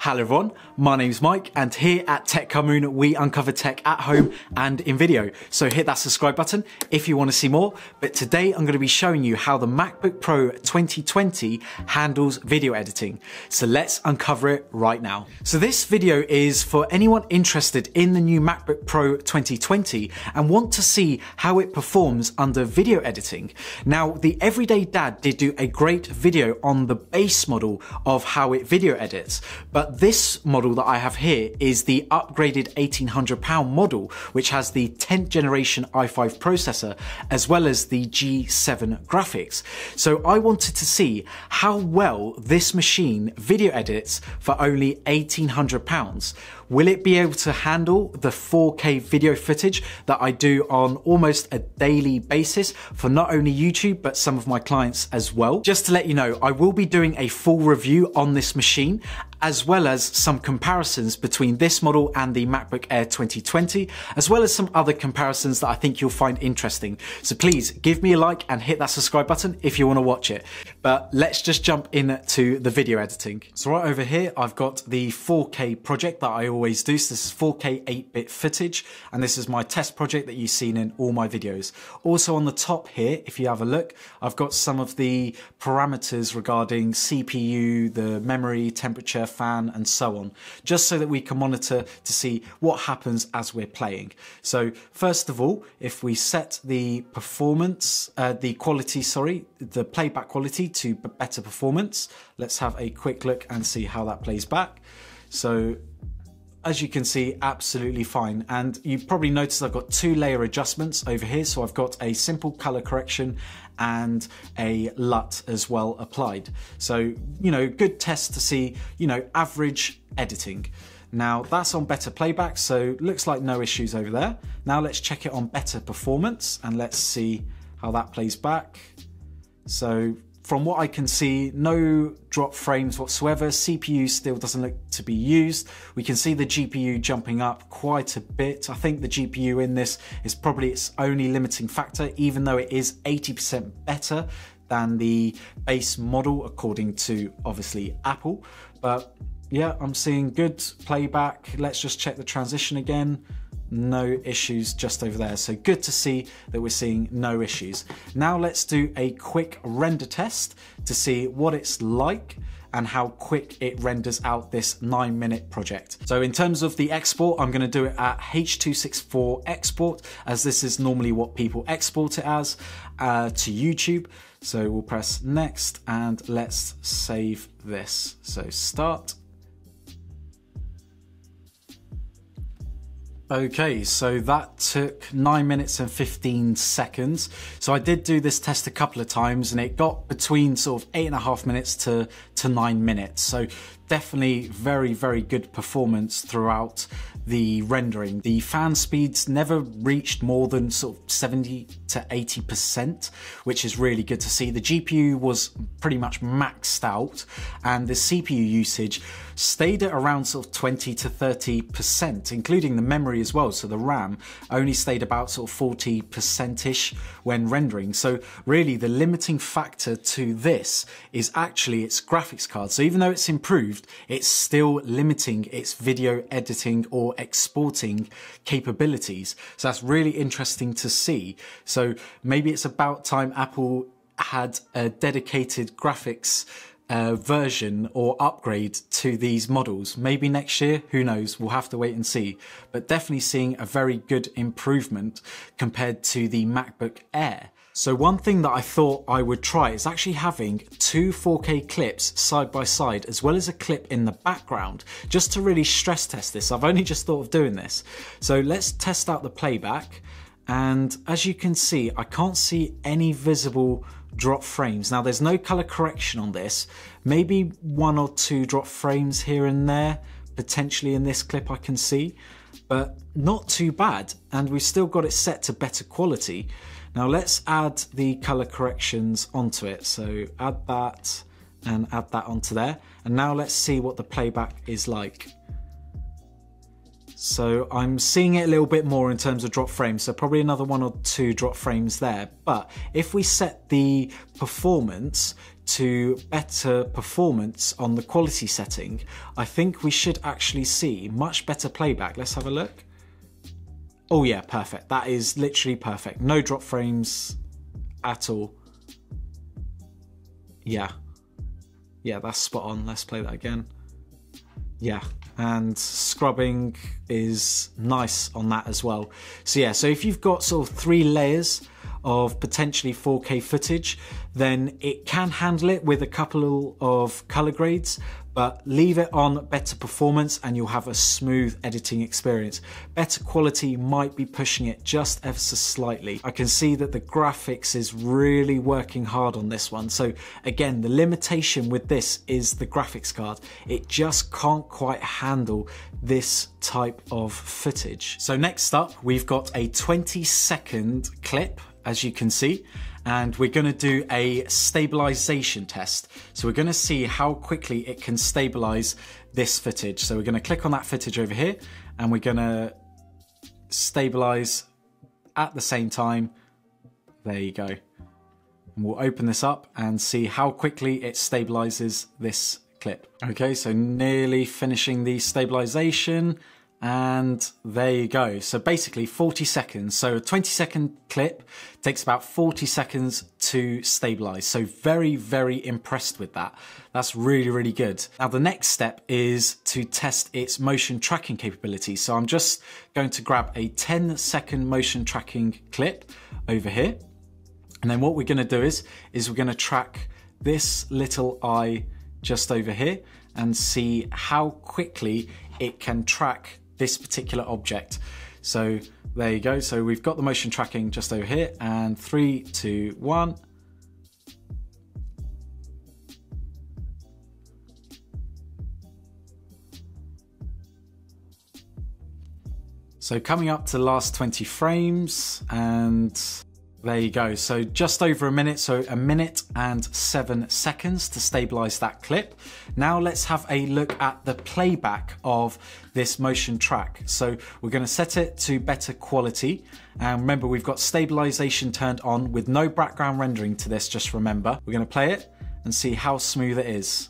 Hello everyone, my name's Mike and here at Techkhamun we uncover tech at home and in video. So hit that subscribe button if you want to see more. But today I'm going to be showing you how the MacBook Pro 2020 handles video editing. So let's uncover it right now. So this video is for anyone interested in the new MacBook Pro 2020 and want to see how it performs under video editing. Now the Everyday Dad did do a great video on the base model of how it video edits, but this model that I have here is the upgraded £1,800 model, which has the 10th generation i5 processor, as well as the G7 graphics. So I wanted to see how well this machine video edits for only £1,800. Will it be able to handle the 4K video footage that I do on almost a daily basis for not only YouTube, but some of my clients as well? Just to let you know, I will be doing a full review on this machine as well as some comparisons between this model and the MacBook Air 2020, as well as some other comparisons that I think you'll find interesting. So please give me a like and hit that subscribe button if you want to watch it. But let's just jump into the video editing. So right over here, I've got the 4K project that I always do. So this is 4K 8-bit footage, and this is my test project that you've seen in all my videos. Also on the top here, if you have a look, I've got some of the parameters regarding CPU, the memory, temperature, fan, and so on, just so that we can monitor to see what happens as we're playing. So first of all, if we set the performance, uh, the quality, sorry, the playback quality to better performance, let's have a quick look and see how that plays back. So as you can see, absolutely fine. And you probably noticed I've got two layer adjustments over here. So I've got a simple color correction and a LUT as well applied. So, you know, good test to see, you know, average editing. Now that's on better playback, so looks like no issues over there. Now let's check it on better performance and let's see how that plays back. So from what I can see, no drop frames whatsoever. CPU still doesn't look to be used. We can see the GPU jumping up quite a bit. I think the GPU in this is probably its only limiting factor, even though it is 80% better than the base model, according to obviously Apple. But yeah, I'm seeing good playback. Let's just check the transition again no issues just over there. So good to see that we're seeing no issues. Now let's do a quick render test to see what it's like and how quick it renders out this nine minute project. So in terms of the export, I'm gonna do it at H.264 export as this is normally what people export it as uh, to YouTube. So we'll press next and let's save this. So start Okay, so that took 9 minutes and 15 seconds. So I did do this test a couple of times and it got between sort of 8.5 minutes to, to 9 minutes. So definitely very, very good performance throughout the rendering. The fan speeds never reached more than sort of 70 to 80%, which is really good to see. The GPU was pretty much maxed out and the CPU usage stayed at around sort of 20 to 30%, including the memory as well. So the RAM only stayed about sort of 40%ish when rendering. So really the limiting factor to this is actually its graphics card. So even though it's improved, it's still limiting its video editing or exporting capabilities. So that's really interesting to see. So maybe it's about time Apple had a dedicated graphics uh, version or upgrade to these models. Maybe next year, who knows? We'll have to wait and see. But definitely seeing a very good improvement compared to the MacBook Air. So one thing that I thought I would try is actually having two 4K clips side by side as well as a clip in the background just to really stress test this. I've only just thought of doing this. So let's test out the playback and as you can see I can't see any visible drop frames. Now there's no color correction on this, maybe one or two drop frames here and there potentially in this clip I can see but not too bad and we've still got it set to better quality. Now let's add the color corrections onto it. So add that and add that onto there. And now let's see what the playback is like. So I'm seeing it a little bit more in terms of drop frames, so probably another one or two drop frames there. But if we set the performance to better performance on the quality setting, I think we should actually see much better playback. Let's have a look. Oh yeah, perfect. That is literally perfect. No drop frames at all. Yeah. Yeah, that's spot on. Let's play that again. Yeah, and scrubbing is nice on that as well. So yeah, so if you've got sort of three layers of potentially 4K footage, then it can handle it with a couple of color grades, but leave it on better performance and you'll have a smooth editing experience. Better quality might be pushing it just ever so slightly. I can see that the graphics is really working hard on this one. So again, the limitation with this is the graphics card. It just can't quite handle this type of footage. So next up, we've got a 20 second clip as you can see, and we're gonna do a stabilization test. So we're gonna see how quickly it can stabilize this footage. So we're gonna click on that footage over here, and we're gonna stabilize at the same time. There you go. And we'll open this up and see how quickly it stabilizes this clip. Okay, so nearly finishing the stabilization and there you go. So basically 40 seconds. So a 20 second clip takes about 40 seconds to stabilize. So very, very impressed with that. That's really, really good. Now the next step is to test its motion tracking capability. So I'm just going to grab a 10 second motion tracking clip over here. And then what we're gonna do is, is we're gonna track this little eye just over here and see how quickly it can track this particular object. So there you go. So we've got the motion tracking just over here and three, two, one. So coming up to last 20 frames and there you go. So just over a minute, so a minute and seven seconds to stabilize that clip. Now let's have a look at the playback of this motion track. So we're gonna set it to better quality. And remember, we've got stabilization turned on with no background rendering to this, just remember. We're gonna play it and see how smooth it is.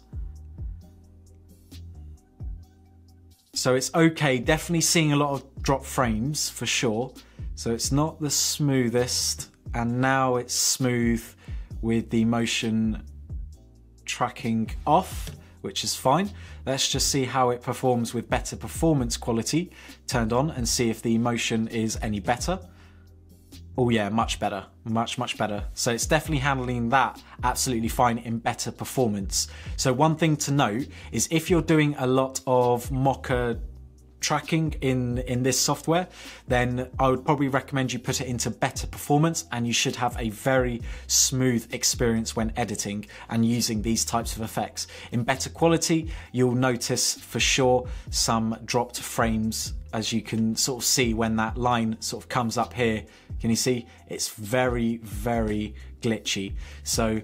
So it's okay, definitely seeing a lot of drop frames for sure. So it's not the smoothest and now it's smooth with the motion tracking off which is fine. Let's just see how it performs with better performance quality turned on and see if the motion is any better. Oh yeah, much better, much, much better. So it's definitely handling that absolutely fine in better performance. So one thing to note is if you're doing a lot of Mocha tracking in in this software then I would probably recommend you put it into better performance and you should have a very smooth experience when editing and using these types of effects. In better quality you'll notice for sure some dropped frames as you can sort of see when that line sort of comes up here. Can you see? It's very very glitchy. So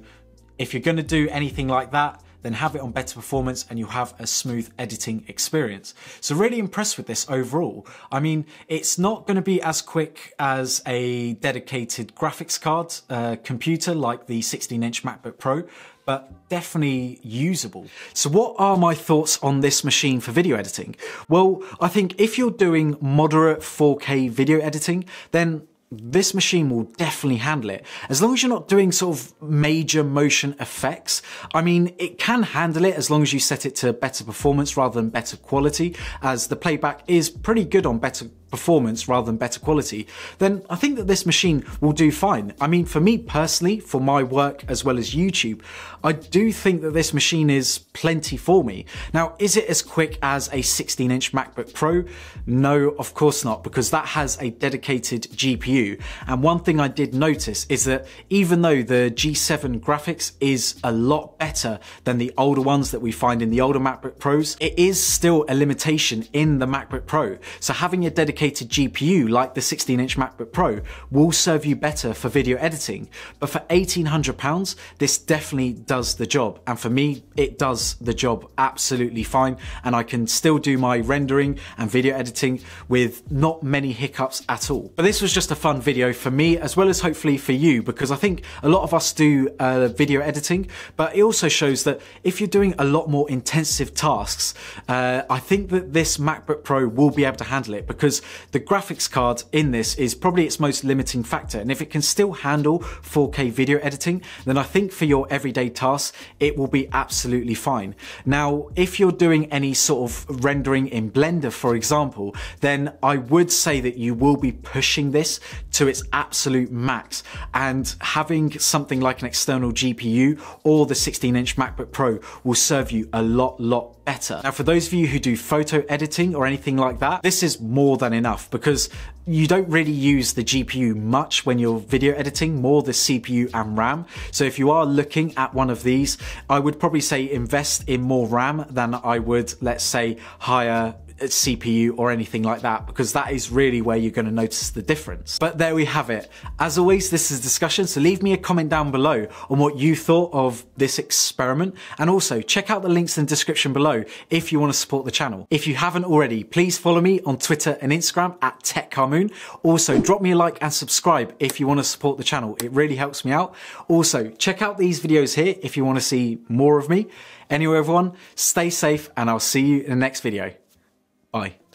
if you're going to do anything like that then have it on better performance and you'll have a smooth editing experience. So really impressed with this overall. I mean, it's not going to be as quick as a dedicated graphics card uh, computer like the 16 inch MacBook Pro, but definitely usable. So what are my thoughts on this machine for video editing? Well, I think if you're doing moderate 4K video editing, then this machine will definitely handle it. As long as you're not doing sort of major motion effects, I mean, it can handle it as long as you set it to better performance rather than better quality, as the playback is pretty good on better performance rather than better quality, then I think that this machine will do fine. I mean, for me personally, for my work as well as YouTube, I do think that this machine is plenty for me. Now, is it as quick as a 16 inch MacBook Pro? No, of course not, because that has a dedicated GPU. And one thing I did notice is that even though the G7 graphics is a lot better than the older ones that we find in the older MacBook Pros, it is still a limitation in the MacBook Pro. So having a dedicated dedicated GPU like the 16 inch MacBook Pro will serve you better for video editing. But for £1,800, this definitely does the job. And for me, it does the job absolutely fine. And I can still do my rendering and video editing with not many hiccups at all. But this was just a fun video for me, as well as hopefully for you, because I think a lot of us do uh, video editing, but it also shows that if you're doing a lot more intensive tasks, uh, I think that this MacBook Pro will be able to handle it because the graphics card in this is probably its most limiting factor. And if it can still handle 4K video editing, then I think for your everyday tasks, it will be absolutely fine. Now, if you're doing any sort of rendering in Blender, for example, then I would say that you will be pushing this to its absolute max and having something like an external GPU or the 16 inch MacBook Pro will serve you a lot, lot better. Now, for those of you who do photo editing or anything like that, this is more than enough because you don't really use the GPU much when you're video editing, more the CPU and RAM. So if you are looking at one of these, I would probably say invest in more RAM than I would, let's say, higher CPU or anything like that because that is really where you're going to notice the difference. But there we have it. As always, this is discussion, so leave me a comment down below on what you thought of this experiment and also check out the links in the description below if you want to support the channel. If you haven't already, please follow me on Twitter and Instagram at Techkhamun. Also, drop me a like and subscribe if you want to support the channel. It really helps me out. Also, check out these videos here if you want to see more of me. Anyway, everyone, stay safe and I'll see you in the next video. Bye.